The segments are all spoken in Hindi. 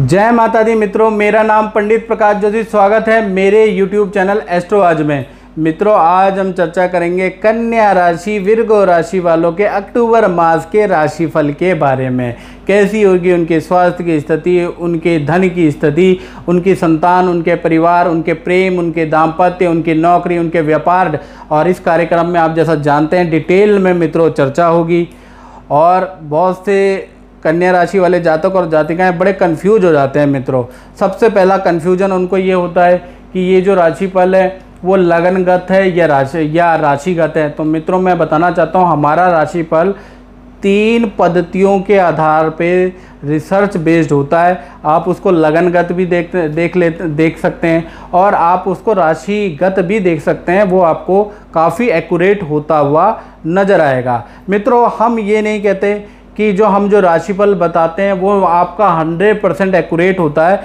जय माता दी। मित्रों, मेरा नाम पंडित प्रकाश जोशी। स्वागत है मेरे YouTube चैनल एस्ट्रो आज में। मित्रों, आज हम चर्चा करेंगे कन्या राशि विरगो राशि वालों के अक्टूबर मास के राशिफल के बारे में। कैसी होगी उनके स्वास्थ्य की स्थिति, उनके धन की स्थिति, उनकी संतान, उनके परिवार, उनके प्रेम, उनके दाम्पत्य, उनकी नौकरी, उनके व्यापार और इस कार्यक्रम में आप जैसा जानते हैं, डिटेल में मित्रों चर्चा होगी। और बहुत से कन्या राशि वाले जातक और जातिकाएँ बड़े कंफ्यूज हो जाते हैं मित्रों। सबसे पहला कंफ्यूजन उनको ये होता है कि ये जो राशिफल है, वो लगनगत है या राशि, या राशिगत है। तो मित्रों, मैं बताना चाहता हूँ, हमारा राशिफल तीन पद्धतियों के आधार पे रिसर्च बेस्ड होता है। आप उसको लगनगत भी देख देख ले, देख सकते हैं और आप उसको राशिगत भी देख सकते हैं। वो आपको काफ़ी एक्यूरेट होता हुआ नज़र आएगा। मित्रों, हम ये नहीं कहते कि जो हम जो राशिफल बताते हैं, वो आपका हंड्रेड परसेंट एक्यूरेट होता है।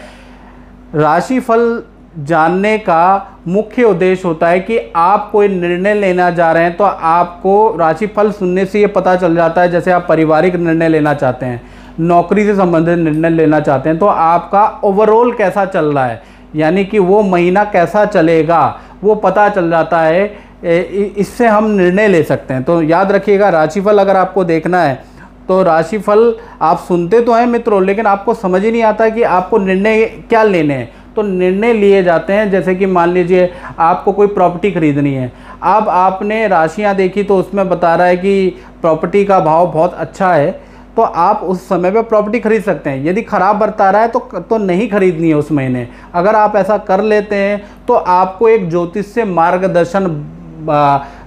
राशिफल जानने का मुख्य उद्देश्य होता है कि आप कोई निर्णय लेना जा रहे हैं तो आपको राशिफल सुनने से ये पता चल जाता है, जैसे आप पारिवारिक निर्णय लेना चाहते हैं, नौकरी से संबंधित निर्णय लेना चाहते हैं तो आपका ओवरऑल कैसा चल रहा है? यानी कि वो महीना कैसा चलेगा? वो पता चल जाता है इससे हम निर्णय ले सकते हैं। तो याद रखिएगा, राशिफल अगर आपको देखना है तो राशिफल आप सुनते तो हैं मित्रों, लेकिन आपको समझ ही नहीं आता कि आपको निर्णय क्या लेने हैं। तो निर्णय लिए जाते हैं, जैसे कि मान लीजिए आपको कोई प्रॉपर्टी खरीदनी है। अब आपने राशियाँ देखी तो उसमें बता रहा है कि प्रॉपर्टी का भाव बहुत अच्छा है तो आप उस समय पे प्रॉपर्टी खरीद सकते हैं। यदि ख़राब बरता रहा है तो तो नहीं खरीदनी है उस महीने। अगर आप ऐसा कर लेते हैं तो आपको एक ज्योतिष से मार्गदर्शन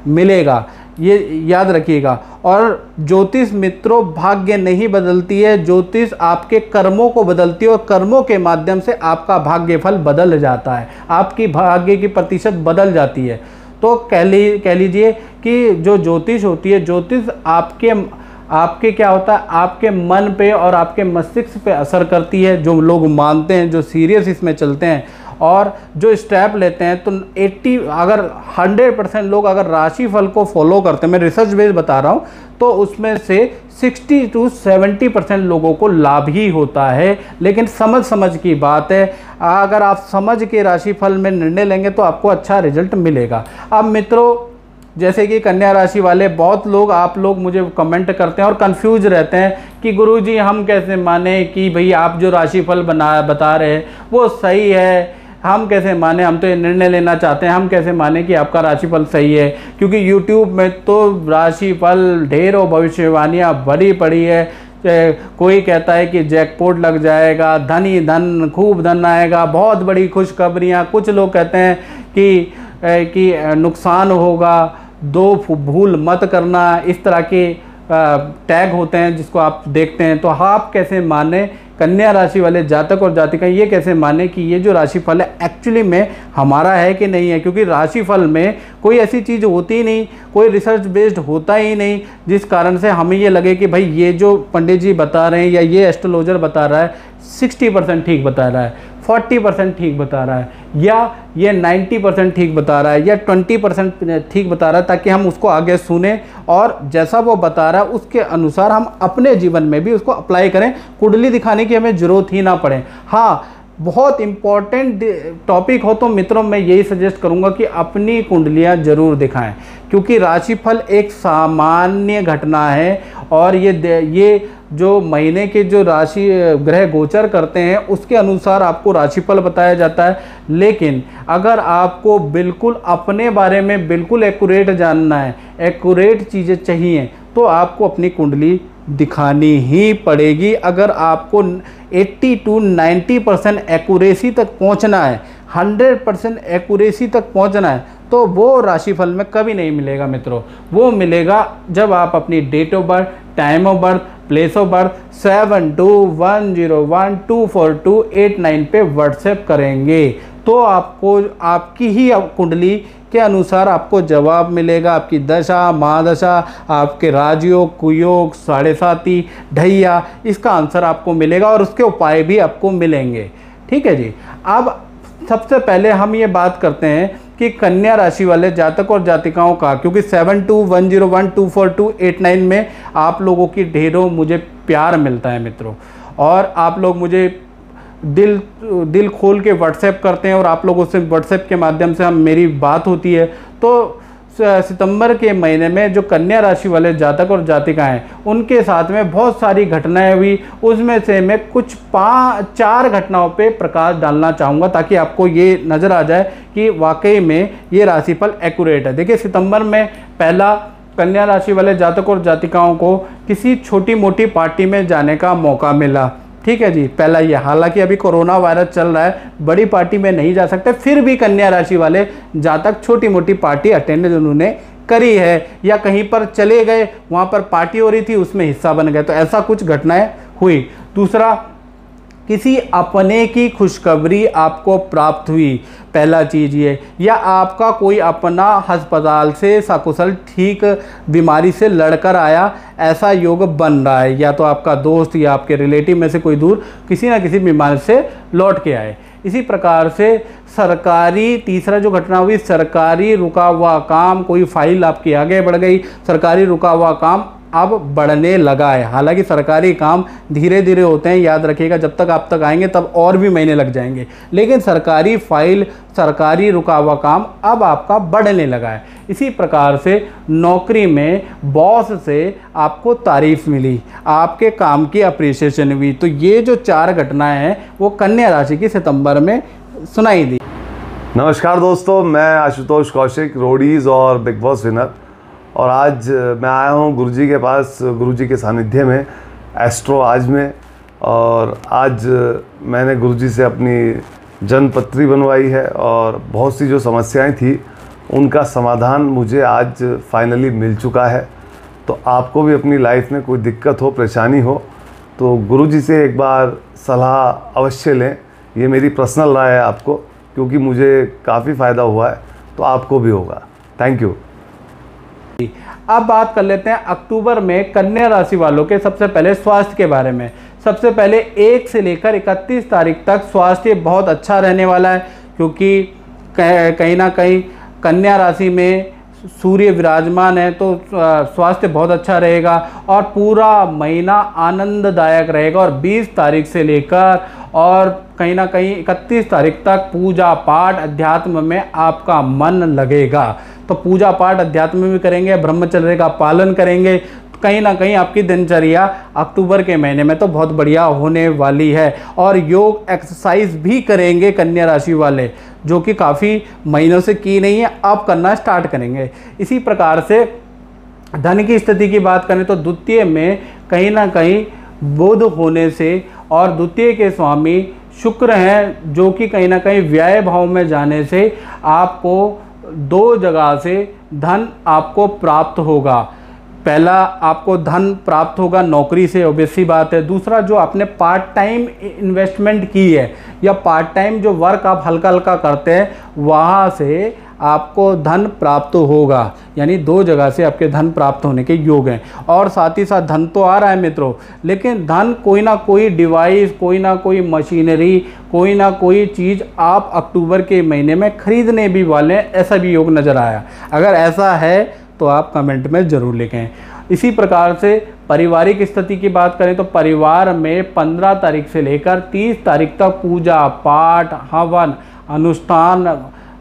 मिलेगा। ये याद रखिएगा। और ज्योतिष मित्रों, भाग्य नहीं बदलती है, ज्योतिष आपके कर्मों को बदलती है और कर्मों के माध्यम से आपका भाग्य फल बदल जाता है। आपकी भाग्य की प्रतिशत बदल जाती है। तो कह ली, कह लीजिए कि जो ज्योतिष होती है, ज्योतिष आपके आपके क्या होता है, आपके मन पे और आपके मस्तिष्क पे असर करती है। जो लोग मानते हैं, जो सीरियस इसमें चलते हैं और जो स्टेप लेते हैं तो 80 अगर 100 परसेंट लोग अगर राशि फल को फॉलो करते हैं, मैं रिसर्च बेस बता रहा हूँ तो उसमें से 60 टू 70 परसेंट लोगों को लाभ ही होता है। लेकिन समझ समझ की बात है, अगर आप समझ के राशिफल में निर्णय लेंगे तो आपको अच्छा रिज़ल्ट मिलेगा। अब मित्रों, जैसे कि कन्या राशि वाले, बहुत लोग, आप लोग मुझे कमेंट करते हैं और कंफ्यूज रहते हैं कि गुरुजी, हम कैसे माने कि भाई आप जो राशिफल बना, बता रहे हैं, वो सही है हम कैसे माने? हम तो ये निर्णय लेना चाहते हैं। हम कैसे माने कि आपका राशिफल सही है? क्योंकि यूट्यूब में तो राशिफल ढेरों भविष्यवाणियाँ भरी पड़ी है। कोई कहता है कि जैकपॉट लग जाएगा, धन ही धन, खूब धन आएगा, बहुत बड़ी खुशखबरियाँ। कुछ लोग कहते हैं कि कि नुकसान होगा। दो भूल मत करना। इस तरह के टैग होते हैं जिसको आप देखते हैं। तो आप कैसे माने कन्या राशि वाले जातक और जातिका ये कैसे माने कि ये जो राशिफल है एक्चुअली में हमारा है कि नहीं है? क्योंकि राशिफल में कोई ऐसी चीज़ होती ही नहीं, कोई रिसर्च बेस्ड होता ही नहीं, जिस कारण से हमें ये लगे कि भाई ये जो पंडित जी बता रहे हैं या ये एस्ट्रोलॉजर बता रहा है सिक्सटी परसेंट ठीक बता रहा है। फोर्टी परसेंट ठीक बता रहा है, या ये नाइन्टी परसेंट ठीक बता रहा है, या ट्वेंटी परसेंट ठीक बता रहा है ताकि हम उसको आगे सुने और जैसा वो बता रहा है, उसके अनुसार हम अपने जीवन में भी उसको अप्लाई करें। कुंडली दिखाने की हमें ज़रूरत ही ना पड़े। हाँ बहुत इंपॉर्टेंट टॉपिक हो तो मित्रों मैं यही सजेस्ट करूँगा कि अपनी कुंडलियाँ ज़रूर दिखाएँ, क्योंकि राशिफल एक सामान्य घटना है और ये ये जो महीने के जो राशि, ग्रह गोचर करते हैं, उसके अनुसार आपको राशिफल बताया जाता है। लेकिन अगर आपको बिल्कुल अपने बारे में बिल्कुल एक्यूरेट जानना है एक्यूरेट चीज़ें चाहिए तो आपको अपनी कुंडली दिखानी ही पड़ेगी। अगर आपको 80 टू 90 परसेंट एक्यूरेसी तक पहुँचना है 100 परसेंट एक्यूरेसी तक पहुँचना है तो वो राशिफल में कभी नहीं मिलेगा मित्रों। वो मिलेगा जब आप अपनी date of birth time of birth place of birth seven two one zero one two four two eight nine पे व्हाट्सएप करेंगे। तो आपको, आपकी ही कुंडली के अनुसार आपको जवाब मिलेगा। आपकी दशा महादशा आपके राजयोग, कुयोग, साढ़े साथी ढैया, इसका आंसर आपको मिलेगा और उसके उपाय भी आपको मिलेंगे। ठीक है जी। अब सबसे पहले हम ये बात करते हैं कि कन्या राशि वाले जातक और जातिकाओं का, क्योंकि seven two one zero one two four two eight nine में आप लोगों की ढेरों मुझे प्यार मिलता है मित्रों। और आप लोग मुझे दिल दिल खोल के व्हाट्सएप करते हैं और आप लोगों से व्हाट्सएप के माध्यम से हम, मेरी बात होती है। तो सितंबर के महीने में जो कन्या राशि वाले जातक और जातिकाएँ उनके साथ में बहुत सारी घटनाएँ हुई। उसमें से मैं कुछ पाँच चार घटनाओं पे प्रकाश डालना चाहूँगा ताकि आपको ये नज़र आ जाए कि वाकई में ये राशिफल एक्यूरेट है। देखिए, सितंबर में पहला कन्या राशि वाले जातक और जातिकाओं को किसी छोटी मोटी पार्टी में जाने का मौका मिला। ठीक है जी, पहला ये, हालाँकि अभी कोरोना वायरस चल रहा है, बड़ी पार्टी में नहीं जा सकते, फिर भी कन्या राशि वाले जातक छोटी मोटी पार्टी अटेंड उन्होंने करी है, या कहीं पर चले गए, वहाँ पर पार्टी हो रही थी, उसमें हिस्सा बन गए तो ऐसा कुछ घटनाएँ हुई। दूसरा किसी अपने की खुशखबरी आपको प्राप्त हुई। पहला चीज़ ये, या आपका कोई अपना अस्पताल से सकुशल ठीक बीमारी से लड़कर आया, ऐसा योग बन रहा है, या तो आपका दोस्त या आपके रिलेटिव में से कोई दूर किसी ना किसी बीमारी से लौट के आए। इसी प्रकार से सरकारी, तीसरा जो घटना हुई, सरकारी रुका हुआ काम, कोई फ़ाइल आपकी आगे बढ़ गई, सरकारी रुका हुआ काम अब बढ़ने लगा है। हालाँकि सरकारी काम धीरे धीरे होते हैं, याद रखिएगा, जब तक आप तक आएँगे, तब और भी महीने लग जाएँगे। लेकिन सरकारी फ़ाइल, सरकारी रुका हुआ काम अब आपका बढ़ने लगा है। इसी प्रकार से नौकरी में बॉस से आपको तारीफ़ मिली, आपके काम की अप्रिसिएशन हुई तो ये जो चार घटनाएँ हैं, वो कन्या राशि की सितंबर में सुनाई दी। नमस्कार दोस्तों, मैं आशुतोष कौशिक, रोडीज़ और बिग बॉस विनर। और आज मैं आया हूँ गुरुजी के पास, गुरुजी के सानिध्य में एस्ट्रो आज में। और आज मैंने गुरुजी से अपनी जन्मपत्री बनवाई है और बहुत सी जो समस्याएँ थी, उनका समाधान मुझे आज फाइनली मिल चुका है। तो आपको भी अपनी लाइफ में कोई दिक्कत हो, परेशानी हो तो गुरुजी से एक बार सलाह अवश्य लें। ये मेरी पर्सनल राय है आपको, क्योंकि मुझे काफ़ी फ़ायदा हुआ है तो आपको भी होगा। थैंक यू अब बात कर लेते हैं अक्टूबर में कन्या राशि वालों के सबसे पहले स्वास्थ्य के बारे में। सबसे पहले एक से लेकर इकतीस तारीख तक स्वास्थ्य बहुत अच्छा रहने वाला है, क्योंकि कहीं ना कहीं कन्या राशि में सूर्य विराजमान है तो स्वास्थ्य बहुत अच्छा रहेगा और पूरा महीना आनंददायक रहेगा और 20 तारीख से लेकर और कहीं ना कहीं 31 तारीख तक पूजा पाठ अध्यात्म में आपका मन लगेगा। तो पूजा पाठ अध्यात्म भी करेंगे, ब्रह्मचर्य का पालन करेंगे। कहीं ना कहीं आपकी दिनचर्या अक्टूबर के महीने में तो बहुत बढ़िया होने वाली है। और योग एक्सरसाइज भी करेंगे कन्या राशि वाले, जो कि काफ़ी महीनों से की नहीं है आप करना स्टार्ट करेंगे। इसी प्रकार से धन की स्थिति की बात करें तो द्वितीय में कहीं ना कहीं बुध होने से और द्वितीय के स्वामी शुक्र हैं, जो कि कहीं ना कहीं व्यय भाव में जाने से आपको दो जगह से धन आपको प्राप्त होगा। पहला, आपको धन प्राप्त होगा नौकरी से ओबेसी बात है। दूसरा, जो आपने पार्ट टाइम इन्वेस्टमेंट की है, या पार्ट टाइम जो वर्क आप हल्का हल्का करते हैं, वहाँ से आपको धन प्राप्त होगा। यानी दो जगह से आपके धन प्राप्त होने के योग हैं। और साथ ही साथ धन तो आ रहा है मित्रों, लेकिन धन कोई ना कोई डिवाइस कोई ना कोई मशीनरी कोई ना कोई चीज़ आप अक्टूबर के महीने में खरीदने भी वाले हैं, ऐसा भी योग नज़र आया। अगर ऐसा है तो आप कमेंट में ज़रूर लिखें। इसी प्रकार से पारिवारिक स्थिति की बात करें तो परिवार में 15 तारीख से लेकर 30 तारीख तक पूजा पाठ, हवन, अनुष्ठान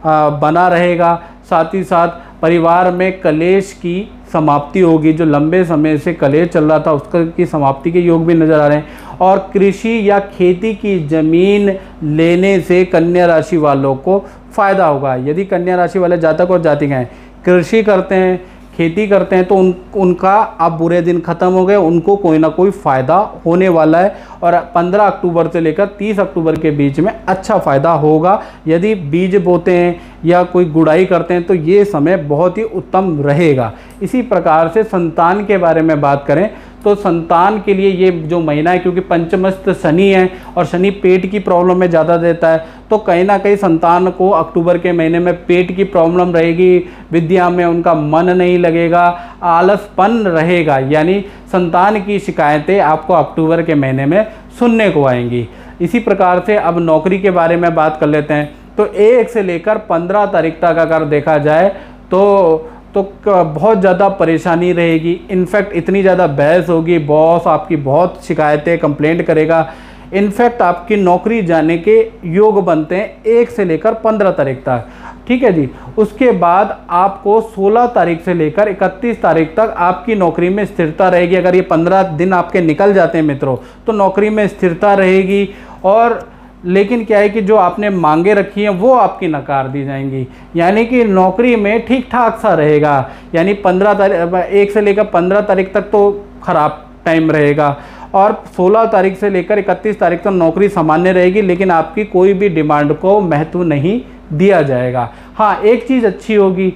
बना रहेगा। साथ ही साथ परिवार में कलेश की समाप्ति होगी। जो लंबे समय से कलेश चल रहा था, उसका की समाप्ति के योग भी नज़र आ रहे हैं। और कृषि या खेती की ज़मीन लेने से कन्या राशि वालों को फ़ायदा होगा। यदि कन्या राशि वाले जातक और जातिकाएँ कृषि करते हैं खेती करते हैं तो उन, उनका अब बुरे दिन ख़त्म हो गए, उनको कोई ना कोई फ़ायदा होने वाला है। और 15 अक्टूबर से लेकर 30 अक्टूबर के बीच में अच्छा फ़ायदा होगा। यदि बीज बोते हैं या कोई गुड़ाई करते हैं तो ये समय बहुत ही उत्तम रहेगा। इसी प्रकार से संतान के बारे में बात करें तो संतान के लिए ये जो महीना है, क्योंकि पंचमस्त शनि है और शनि पेट की प्रॉब्लम में ज़्यादा देता है तो कहीं ना कहीं संतान को अक्टूबर के महीने में पेट की प्रॉब्लम रहेगी, विद्या में उनका मन नहीं लगेगा, आलसपन रहेगा, यानी संतान की शिकायतें आपको अक्टूबर के महीने में सुनने को आएँगी। इसी प्रकार से अब नौकरी के बारे में बात कर लेते हैं। तो एक से लेकर पंद्रह तारीख तक अगर देखा जाए तो तो बहुत ज़्यादा परेशानी रहेगी। इनफैक्ट इतनी ज़्यादा बहस होगी। बॉस आपकी बहुत शिकायतें कंप्लेंट करेगा। इनफैक्ट आपकी नौकरी जाने के योग बनते हैं एक से लेकर पंद्रह तारीख तक। ठीक है जी? उसके बाद आपको 16 तारीख से लेकर 31 तारीख तक आपकी नौकरी में स्थिरता रहेगी। अगर ये 15 दिन आपके निकल जाते हैं मित्रों तो नौकरी में स्थिरता रहेगी। और लेकिन क्या है कि जो आपने मांगे रखी हैं, वो आपकी नकार दी जाएँगी। यानी कि नौकरी में ठीक ठाक सा रहेगा। यानी पंद्रह तारीख एक से लेकर पंद्रह तारीख तक तो ख़राब टाइम रहेगा। और 16 तारीख से लेकर 31 तारीख तक तो नौकरी सामान्य रहेगी, लेकिन आपकी कोई भी डिमांड को महत्व नहीं दिया जाएगा। हाँ एक चीज़ अच्छी होगी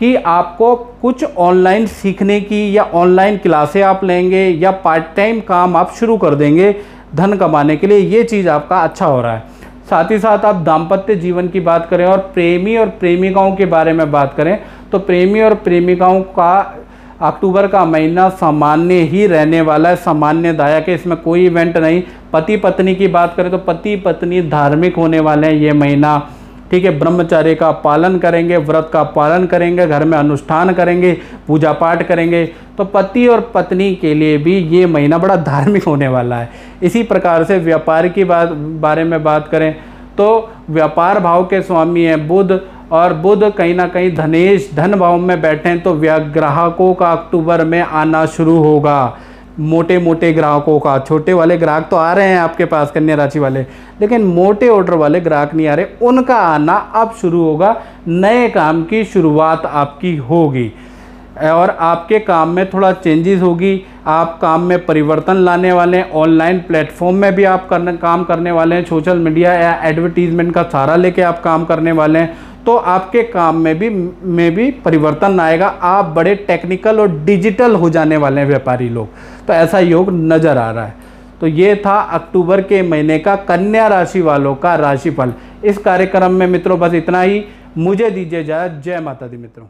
कि आपको कुछ ऑनलाइन सीखने की या ऑनलाइन क्लासें आप लेंगे या पार्ट टाइम काम आप शुरू कर देंगे धन कमाने के लिए ये चीज़ आपका अच्छा हो रहा है। साथ ही साथ आप दाम्पत्य जीवन की बात करें और प्रेमी और प्रेमिकाओं के बारे में बात करें तो प्रेमी और प्रेमिकाओं का अक्टूबर का महीना सामान्य ही रहने वाला है, सामान्य दायक है इसमें कोई इवेंट नहीं। पति पत्नी की बात करें तो पति पत्नी धार्मिक होने वाले हैं ये महीना। ठीक है, ब्रह्मचार्य का पालन करेंगे, व्रत का पालन करेंगे, घर में अनुष्ठान करेंगे पूजा पाठ करेंगे। तो पति और पत्नी के लिए भी ये महीना बड़ा धार्मिक होने वाला है। इसी प्रकार से व्यापार की बात, बारे में बात करें तो व्यापार भाव के स्वामी हैं बुध और बुध कहीं ना कहीं धनेश, धन भाव में बैठे हैं तो ग्राहकों का अक्टूबर में आना शुरू होगा। मोटे मोटे ग्राहकों का, छोटे वाले ग्राहक तो आ रहे हैं आपके पास, कन्या राशि वाले। लेकिन मोटे ऑर्डर वाले ग्राहक नहीं आ रहे, उनका आना अब शुरू होगा, नए काम की शुरुआत आपकी होगी। और आपके काम में थोड़ा चेंजेस होगी, आप काम में परिवर्तन लाने वाले हैं ऑनलाइन प्लेटफॉर्म में भी आप करने, काम करने वाले हैं सोशल मीडिया या एडवर्टीजमेंट का सहारा लेके आप काम करने वाले हैं। तो आपके काम में भी में भी परिवर्तन आएगा। आप बड़े टेक्निकल और डिजिटल हो जाने वाले हैं व्यापारी लोग। तो ऐसा योग नज़र आ रहा है। तो ये था अक्टूबर के महीने का कन्या राशि वालों का राशिफल। इस कार्यक्रम में मित्रों बस इतना ही। मुझे दीजिए जाए जय माता दी मित्रों।